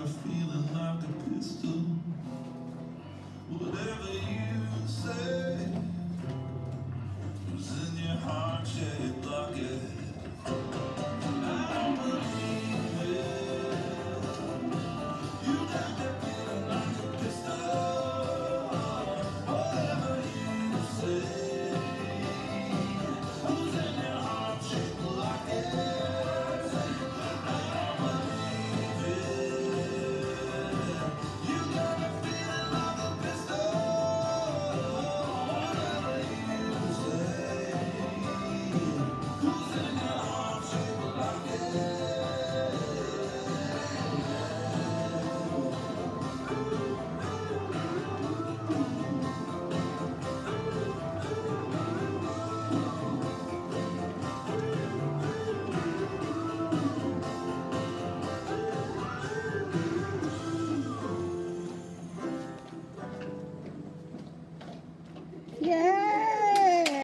to feel in love, the pistol.